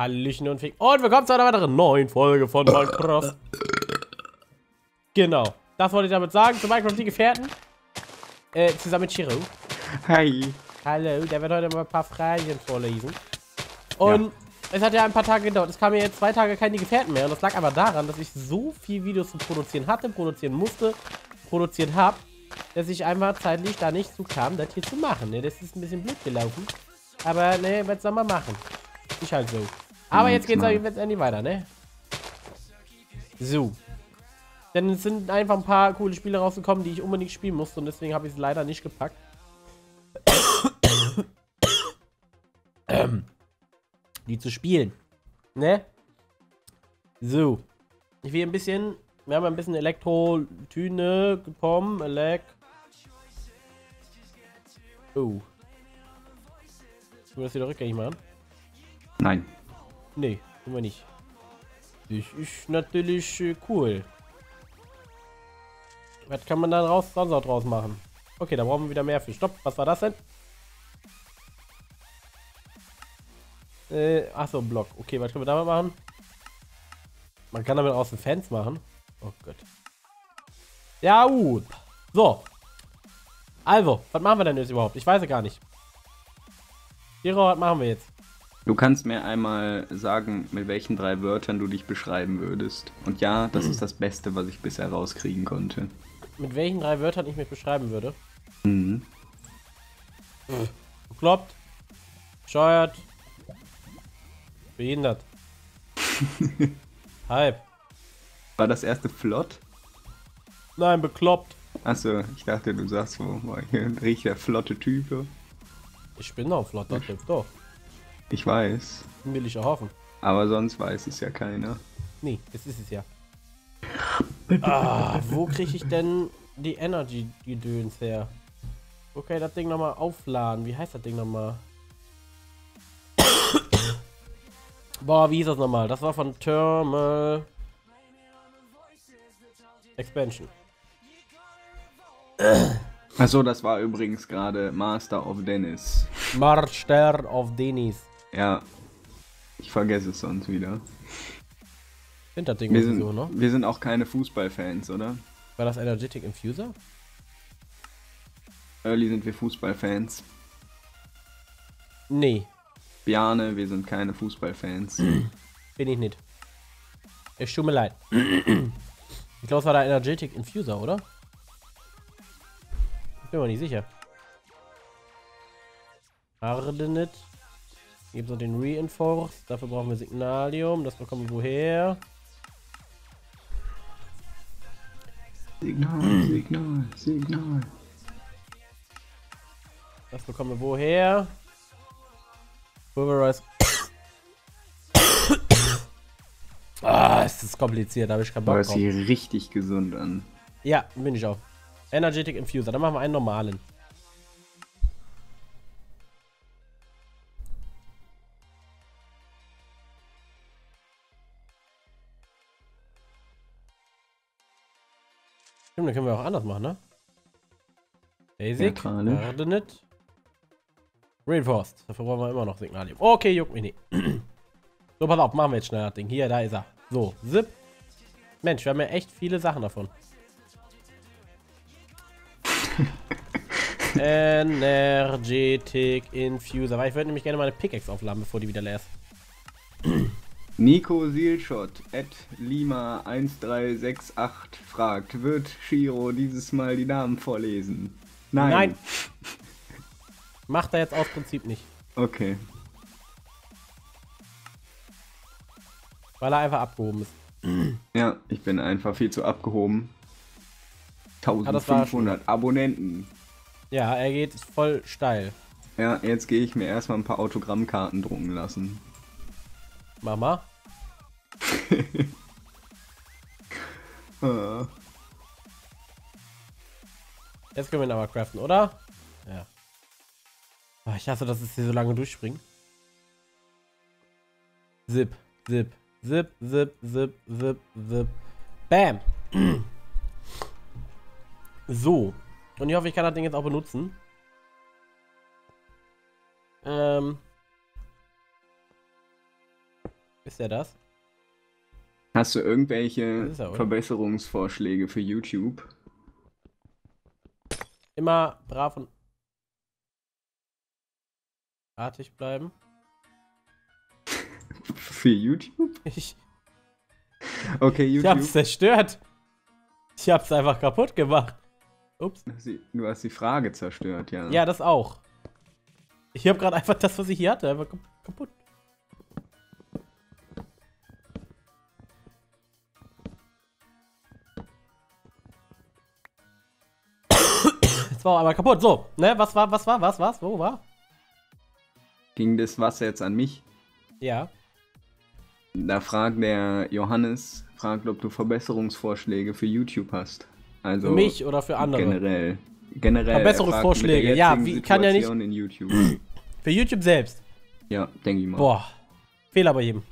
Hallöchen und Fick. Und willkommen zu einer weiteren neuen Folge von Minecraft. Genau. Das wollte ich damit sagen. Zu Minecraft die Gefährten. Äh, zusammen mit Chiro. Hi. Hallo, der wird heute mal ein paar Fragen vorlesen. Und ja. es hat ja ein paar Tage gedauert. Es kamen jetzt zwei Tage keine Gefährten mehr. Und das lag aber daran, dass ich so viel Videos zu produzieren hatte, produzieren musste, produziert habe, dass ich einfach zeitlich da nicht zu kam, das hier zu machen. Ne? Das ist ein bisschen blöd gelaufen. Aber ne, was soll man machen? Ich halt so. Aber jetzt geht's jetzt endlich weiter, ne? So. Denn es sind einfach ein paar coole Spiele rausgekommen, die ich unbedingt spielen musste und deswegen habe ich es leider nicht gepackt. die zu spielen. Ne? So. Ich will ein bisschen. Wir haben ein bisschen Elektro-Tüne gekommen. Elek. Oh. Können wir das wieder rückgängig machen? Nein. Nee, tun wir nicht. Das ist natürlich äh, cool. Was kann man dann raus, sonst auch draus machen? Okay, da brauchen wir wieder mehr für. Stopp, was war das denn? Äh, achso, Block. Okay, was können wir damit machen? Man kann damit außen Fans machen. Oh Gott. Ja, gut. So. Also, was machen wir denn jetzt überhaupt? Ich weiß es gar nicht. Hero, was machen wir jetzt? Du kannst mir einmal sagen, mit welchen drei Wörtern du dich beschreiben würdest. Und ja, das ist das Beste, was ich bisher rauskriegen konnte. Mit welchen drei Wörtern ich mich beschreiben würde? Mhm. Bekloppt. Bescheuert. Behindert. Halb. War das erste flott? Nein, bekloppt. Achso, ich dachte, du sagst, wo hier riecht der flotte Typ. Ich bin doch ein flotter Typ, doch. Ich weiß. Will ich erhoffen. Aber sonst weiß es ja keiner. Nee, das ist es ja. ah, wo kriege ich denn die Energy-Gedöns her? Okay, das Ding nochmal aufladen. Wie heißt das Ding nochmal? Boah, wie hieß das nochmal? Das war von Thermal Expansion. Achso, das war übrigens gerade Master of Dennis. Master of Dennis. Ja. Ich vergesse es sonst wieder. Hinterding wir sind, so, ne? Wir sind auch keine Fußballfans, oder? War das Energetic Infuser? Early sind wir Fußballfans. Nee. Biane, wir sind keine Fußballfans. Bin ich nicht. Es tut mir leid. ich glaube, es war der Energetic Infuser, oder? Bin mir nicht sicher. Hardenet. Gibt es noch den Reinforce. Dafür brauchen wir Signalium. Das bekommen wir woher? Signal, Signal, Signal. Das bekommen wir woher? Pulverize. ah, es ist kompliziert, da habe ich keinen Bock drauf. Das sieht richtig gesund an. Ja, bin ich auch. Energetic Infuser, dann machen wir einen normalen. Dann können wir auch anders machen, ne? Basic, ja, Coordinate, Reinforced. Dafür brauchen wir immer noch Signalium. Okay, juckt mich nicht. so, pass auf, machen wir jetzt schnell das Ding. Hier, da ist er. So, zip. Mensch, wir haben ja echt viele Sachen davon. Energetic Infuser. Weil ich würde nämlich gerne meine Pickaxe aufladen, bevor die wieder leer ist. Nico Seelschott at Lima 1368 fragt, wird Shiro dieses Mal die Namen vorlesen? Nein. Nein. Macht er jetzt aus Prinzip nicht. Okay. Weil er einfach abgehoben ist. Ja, ich bin einfach viel zu abgehoben. 1500 ah, Abonnenten. Ja, er geht voll steil. Ja, jetzt gehe ich mir erstmal ein paar Autogrammkarten drucken lassen. Mama? ah. Jetzt können wir ihn aber craften, oder? Ja. Ach, ich hasse, dass es hier so lange durchspringt. Zip, zip, zip, zip, zip, zip, zip. Bam. so. Und ich hoffe, ich kann das Ding jetzt auch benutzen. Ähm. Ist er das? Hast du irgendwelche er? Verbesserungsvorschläge für YouTube? Immer brav und artig bleiben. Für YouTube? Ich, Okay, ich YouTube. hab's zerstört. Ich hab's einfach kaputt gemacht. Ups. Du hast die Frage zerstört, ja. Ja, das auch. Ich habe gerade einfach das, was ich hier hatte, einfach kap- kaputt. Jetzt war aber kaputt. So, ne? Was war, was war, was, was, wo war? Ging das Wasser jetzt an mich? Ja. Da fragt der Johannes, fragt, ob du Verbesserungsvorschläge für YouTube hast. Also Für mich oder für andere? generell. Generell. Verbesserungsvorschläge, er ja, wie- kann ja nicht- YouTube. Für YouTube selbst. ja, denke ich mal. Boah. Fehler bei jedem.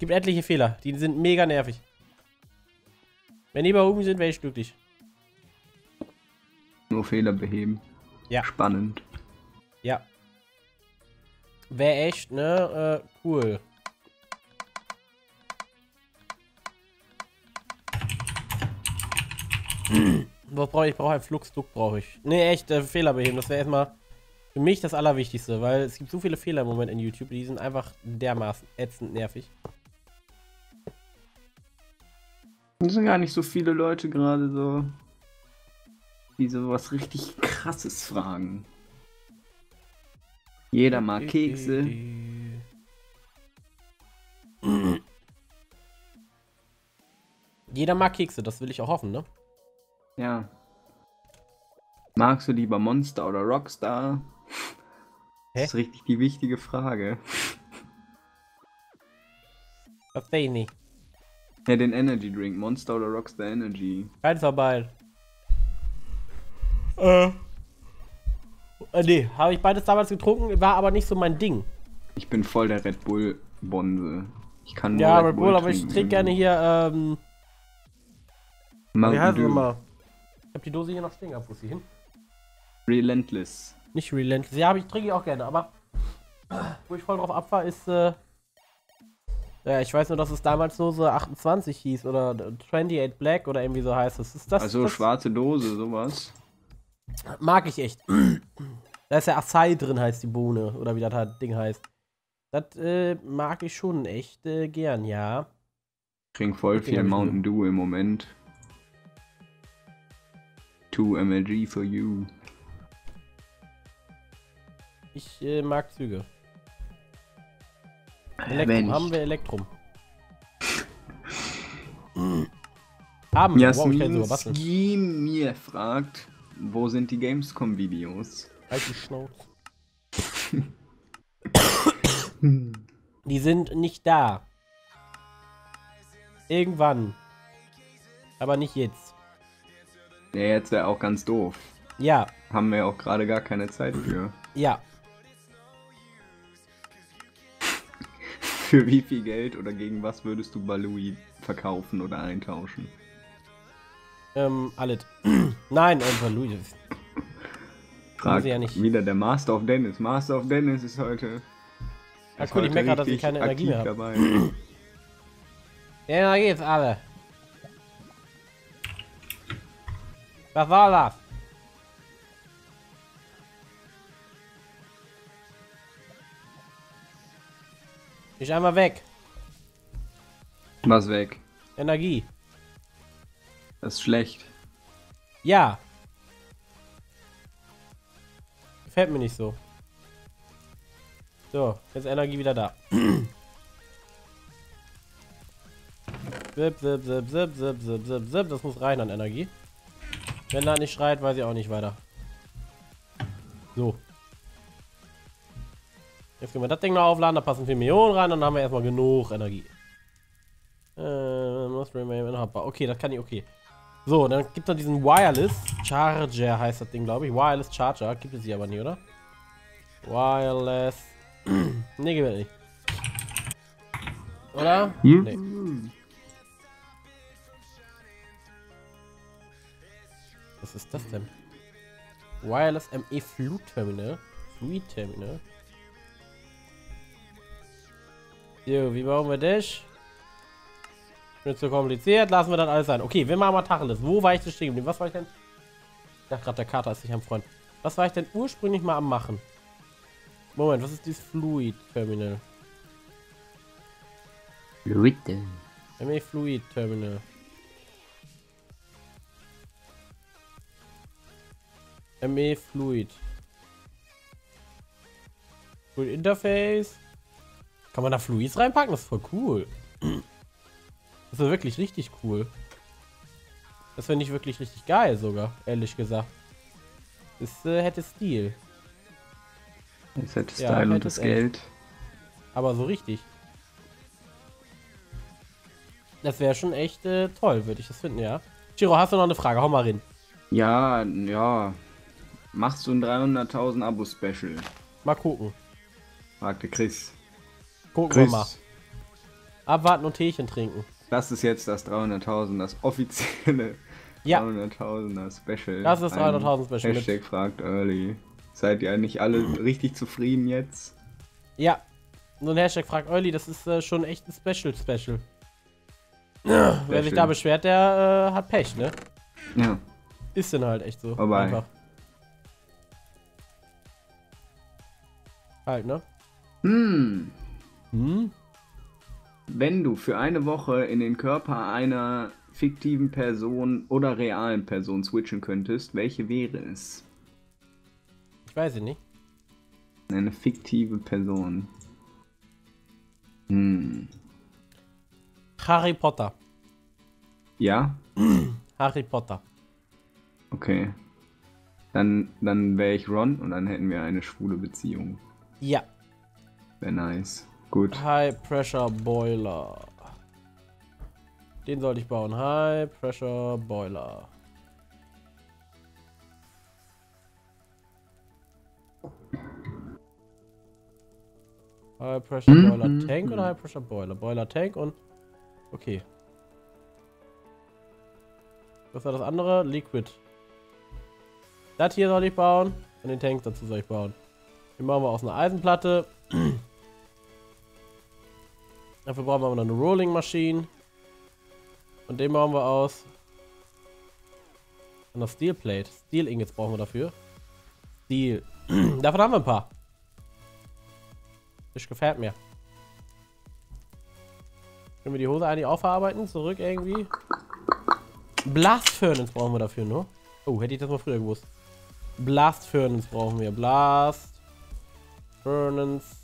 Gibt etliche Fehler. Die sind mega nervig. Wenn die bei oben sind, wäre ich glücklich. Nur Fehler beheben. Ja. Spannend. Ja. Wäre echt, ne? Äh, cool. Was brauche ich? Ich brauche einen Fluxduck, brauche ich. Ne, echt, äh, Fehler beheben. Das wäre erstmal für mich das Allerwichtigste, weil es gibt so viele Fehler im Moment in YouTube, die sind einfach dermaßen ätzend nervig. Es sind gar nicht so viele Leute gerade so, die so was richtig krasses fragen. Jeder mag Kekse. Jeder mag Kekse, das will ich auch hoffen, ne? Ja. Magst du lieber Monster oder Rockstar? Hä? Das ist richtig die wichtige Frage. Verstehe ich nicht. Ja, den Energy Drink, Monster oder Rockstar Energy. Keins von beiden. Äh. äh nee, habe ich beides damals getrunken, war aber nicht so mein Ding. Ich bin voll der Red Bull Bonse. Ich kann nur Ja, Red Bull, aber ich trinke gerne hier, ähm. Wie Mountain heißt es Dew. nochmal? Ich hab die Dose hier noch stehen gehabt, wo ist sie hin? Relentless. Nicht Relentless. Ja, hab ich, trinke ich auch gerne, aber wo ich voll drauf abfahre, ist, äh. Ja, ich weiß nur, dass es damals nur so 28 hieß oder 28 Black oder irgendwie so heißt es. Ist das, Also das schwarze Dose, sowas. Mag ich echt. da ist ja Acai drin, heißt die Bohne. Oder wie das Ding heißt. Das äh, mag ich schon echt äh, gern, ja. Ich trinke voll Den viel ich Mountain Dew im Moment. 2 mlg for you. Ich äh, mag Züge. Wenn Elektrum. ich- Haben wir Elektrum? Haben wir. Ich kann sogar Jasmin basteln. Skimir fragt, wo sind die Gamescom-Videos? Halt die Schnauze. Die sind nicht da. Irgendwann. Aber nicht jetzt. Ja, jetzt wäre auch ganz doof. Ja, Haben wir auch gerade gar keine Zeit für. ja. Für wie viel Geld oder gegen was würdest du Balui verkaufen oder eintauschen? Ähm, alles. Nein, einfach Luis. Fragt ja nicht. wieder der Master of Dennis. Master of Dennis ist heute. Ja, ist cool, ich merke gerade, dass ich keine Energie mehr habe. Ja, da geht's alle. Was war das? Ich einmal weg. Was weg? Energie. Das ist schlecht. Ja. Gefällt mir nicht so. So, jetzt Energie wieder da. Zip, zip, zip, zip, zip, zip, zip, zip. Das muss rein an Energie. Wenn er nicht schreit, weiß ich auch nicht weiter. So. Jetzt können wir das Ding noch aufladen, da passen 4 Millionen rein, dann haben wir erstmal genug Energie. Äh. Okay, das kann ich, okay. So, dann gibt es noch diesen Wireless Charger, heißt das Ding, glaube ich. Wireless Charger. Gibt es hier aber nie, oder? Wireless. nee, gibt es nicht. Oder? Hier? Nee. Was ist das denn? Wireless ME Fluid Terminal. Fluid Terminal. So, wie bauen wir das? Nicht zu kompliziert, lassen wir dann alles sein. Okay, wir machen mal Tacheles. Wo war ich denn stehen geblieben? Was war ich denn? Ich dachte gerade, der Kater ist nicht am Freund. Was war ich denn ursprünglich mal am machen? Moment, was ist dieses Fluid Terminal? Fluid. ME Fluid Terminal. ME Fluid. Fluid Interface. Kann man da Fluids reinpacken? Das ist voll cool. Das ist wirklich richtig cool. Das finde ich wirklich richtig geil sogar, ehrlich gesagt. Das äh, hätte Stil. Es hätte Ja, Style hätte und das es echt. Geld. Aber so richtig. Das wäre schon echt äh, toll, würde ich das finden, ja. Chiro, hast du noch eine Frage? Hau mal rein. Ja, ja. Machst du ein 300.000 Abo-Special? Mal gucken. fragte Chris. Gucken wir Chris, mal. Abwarten und Teechen trinken. Das ist jetzt das 300.000, das offizielle Ja. 300.000er Special. Das ist Ein 300.000 Special. Mit, Hashtag fragt Early. Seid ihr nicht alle richtig zufrieden jetzt? ja. So ein Hashtag fragt Euli, das ist äh, schon echt ein Special Special. Wer sich schön. da beschwert, der äh, hat Pech, ne? Ja. Ist denn halt echt so. Vorbei. Einfach. Halt, ne? Hm. Hm? Wenn du für eine Woche in den Körper einer fiktiven Person oder realen Person switchen könntest, welche wäre es? Ich weiß es nicht. Eine fiktive Person. Hm. Harry Potter. Ja? Harry Potter. Okay. Dann, dann wäre ich Ron und dann hätten wir eine schwule Beziehung. Ja. Wäre nice. Gut. High Pressure Boiler. Den sollte ich bauen. High Pressure Boiler. High Pressure Mhm, Boiler mhm, Tank oder. High Pressure Boiler? Boiler Tank und. Okay. Was war das andere? Liquid. Das hier soll ich bauen. Und den Tank dazu soll ich bauen. Den bauen wir aus einer Eisenplatte. Dafür brauchen wir aber noch eine Rolling Machine. Und den bauen wir aus. einer Steel Plate. Steel Ingots brauchen wir dafür. Steel. Davon haben wir ein paar. Das gefällt mir. Können wir die Hose eigentlich aufverarbeiten? Zurück irgendwie. Blast Furnace brauchen wir dafür nur. Oh, hätte ich das mal früher gewusst. Blast Furnace brauchen wir. Blast Furnace.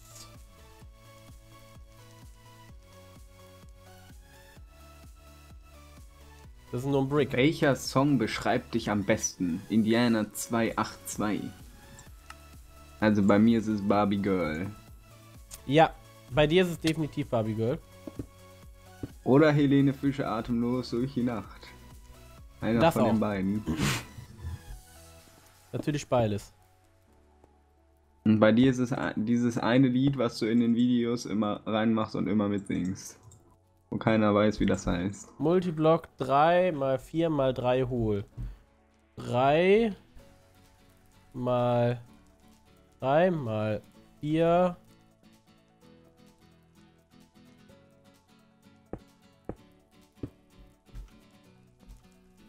Das ist nur ein Brick. Welcher Song beschreibt dich am besten? Indiana 282. Also bei mir ist es Barbie Girl. Ja, bei dir ist es definitiv Barbie Girl. Oder Helene Fischer atemlos durch die Nacht. Einer Das von auch. den beiden. Natürlich beides. Und bei dir ist es dieses eine Lied, was du in den Videos immer reinmachst und immer mitsingst. Und keiner weiß, wie das heißt. Multiblock 3 mal 4 mal 3 hohl. 3 mal 3 mal 4.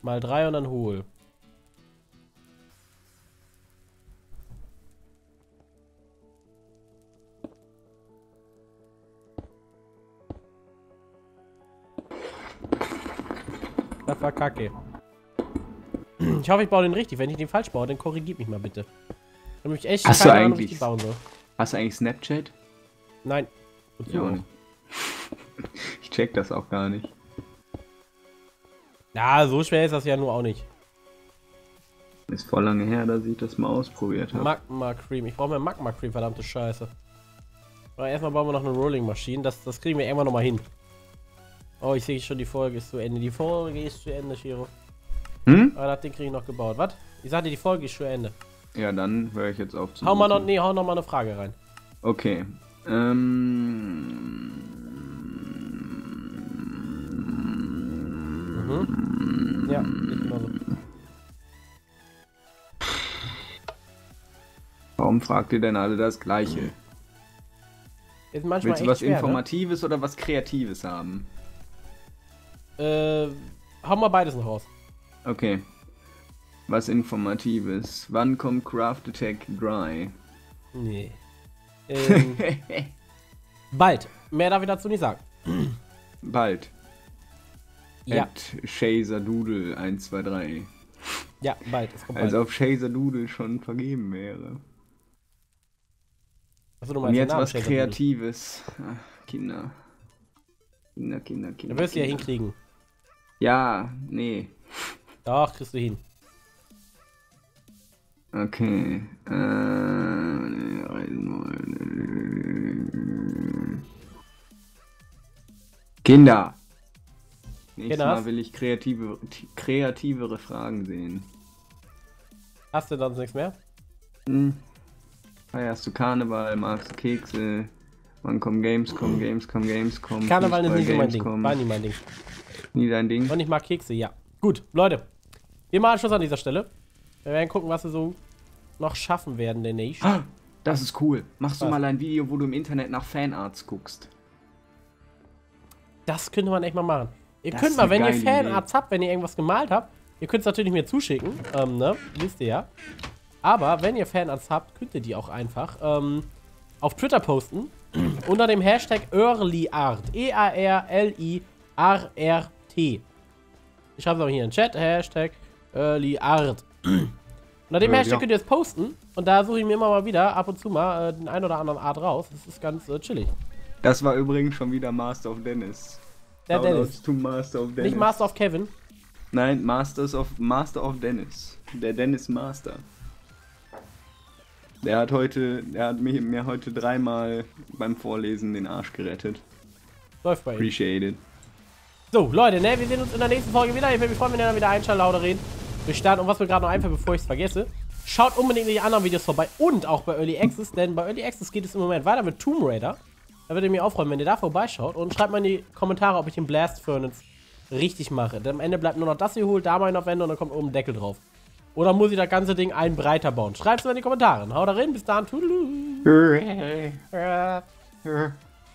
Mal 3 und dann hohl. Das war kacke. Ich hoffe, ich baue den richtig. Wenn ich den falsch baue, dann korrigiert mich mal bitte. Ich habe mich echt Hast du keine Ahnung, wie eigentlich- ich bauen soll. Hast du eigentlich Snapchat? Nein. Nicht. Ich check das auch gar nicht. Ja, so schwer ist das ja nur auch nicht. Ist voll lange her, dass ich das mal ausprobiert habe. Magma Cream. Ich brauche mehr Magma Cream, verdammte Scheiße. Aber erstmal bauen wir noch eine Rolling Maschine. Das, das kriegen wir irgendwann nochmal hin. Oh, ich sehe schon, die Folge ist zu Ende. Die Folge ist zu Ende, Shiro. Hm? Aber das Ding kriege ich noch gebaut. Was? Ich sagte, die Folge ist zu Ende. Ja, dann höre ich jetzt auf zu. Hau mal noch, nee, hau noch mal eine Frage rein. Okay. Ähm. Ja, ich genauso. Warum fragt ihr denn alle das Gleiche? Ist manchmal Willst du was schwer, ne? Informatives oder was Kreatives haben? Äh, hau mal beides noch raus. Okay. Was Informatives. Wann kommt Craft Attack Dry? Nee. Ähm, bald. Mehr darf ich dazu nicht sagen. Bald. Ja, At Shazer Doodle 123. ja, bald. Es kommt Als bald. ob Shazer Doodle schon vergeben wäre. Du Und jetzt was Kreatives. Ach, Kinder. Kinder, Kinder. Kinder. Du wirst du ja hinkriegen. Ja, nee. Doch, kriegst du hin. Okay. Äh. Kinder. Nächstes Kinders? Mal will ich kreative, kreativere Fragen sehen. Hast du sonst nichts mehr? Hm. Feierst du Karneval, magst du Kekse? Wann kommen Gamescom, Gamescom, Gamescom? Karneval ist nicht so mein Ding. War nie mein Ding. Nie dein Ding? Und ich mag Kekse, ja. Gut, Leute. Wir machen Schluss an dieser Stelle. Wir werden gucken, was wir so noch schaffen werden demnächst. Ah, Das ist cool. Machst du Was? mal ein Video, wo du im Internet nach Fanarts guckst? Das könnte man echt mal machen. Ihr Das könnt mal, wenn ihr Fanarts habt, wenn ihr irgendwas gemalt habt, ihr könnt es natürlich mir zuschicken, ähm, ne? Wisst ihr ja. Aber wenn ihr Fanarts habt, könnt ihr die auch einfach ähm, auf Twitter posten unter dem Hashtag EarlyArt. E-A-R-L-I-R-R-T. Ich es auch hier in den Chat, Hashtag EarlyArt. Unter dem Äh, Hashtag ja. könnt ihr es posten und da suche ich mir immer mal wieder ab und zu mal äh, den ein oder anderen Art raus. Das ist ganz äh, chillig. Das war übrigens schon wieder Master of Dennis. Der Dennis. to Master of Dennis. Nicht Master of Kevin. Nein, Masters of Master of Dennis. Der Dennis Master. Der hat heute, der hat mir, mir heute dreimal beim Vorlesen den Arsch gerettet. Läuft bei ihm. Appreciate it. So, Leute, ne, wir sehen uns in der nächsten Folge wieder. Ich würde mich freuen, wenn ihr dann wieder einschaltet, lauter reden. Wir starten und was mir gerade noch einfällt, bevor ich es vergesse. Schaut unbedingt in die anderen Videos vorbei und auch bei Early Access, denn bei Early Access geht es im Moment weiter mit Tomb Raider. Da würde ich mich auch freuen, wenn ihr da vorbeischaut und schreibt mal in die Kommentare, ob ich den Blast Furnace richtig mache. Denn am Ende bleibt nur noch das hier holt, da mal noch Wände und dann kommt oben ein Deckel drauf. Oder muss ich das ganze Ding einen breiter bauen? Schreibt es mal in die Kommentare. Haut da rein, bis dann.